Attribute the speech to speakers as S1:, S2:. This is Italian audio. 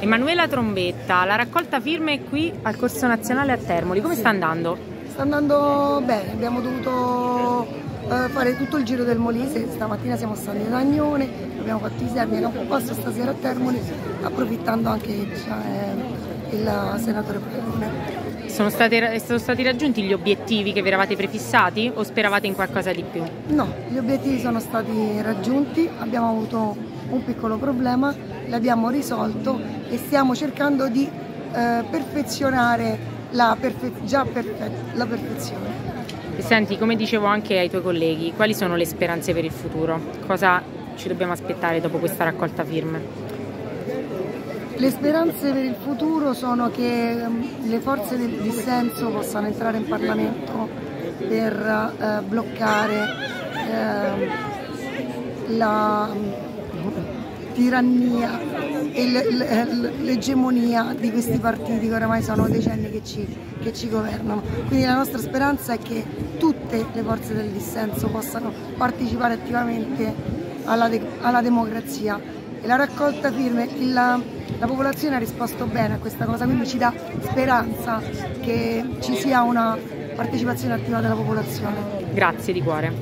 S1: Emanuela Trombetta, la raccolta firme è qui al Corso Nazionale a Termoli, come
S2: Sì.
S1: sta andando?
S2: Sta andando bene, abbiamo dovuto eh, fare tutto il giro del Molise, stamattina siamo stati ad Agnone, abbiamo fatto i servi a posto stasera a Termoli, approfittando anche che c'è il senatore Pallone.
S1: Sono, sono stati raggiunti gli obiettivi che vi eravate prefissati o speravate in qualcosa di più?
S2: No, gli obiettivi sono stati raggiunti, abbiamo avuto un piccolo problema, l'abbiamo risolto e stiamo cercando di eh, perfezionare la, perfe- già perfe- la perfezione.
S1: E senti, come dicevo anche ai tuoi colleghi, quali sono le speranze per il futuro? Cosa ci dobbiamo aspettare dopo questa raccolta firme?
S2: Le speranze per il futuro sono che ehm, le forze del dissenso possano entrare in Parlamento per eh, bloccare ehm, la tirannia e l'egemonia di questi partiti che oramai sono decenni che ci, che ci governano. Quindi la nostra speranza è che tutte le forze del dissenso possano partecipare attivamente alla, de- alla democrazia e la raccolta firme, la, la popolazione ha risposto bene a questa cosa, quindi ci dà speranza che ci sia una partecipazione attiva della popolazione.
S1: Grazie di cuore.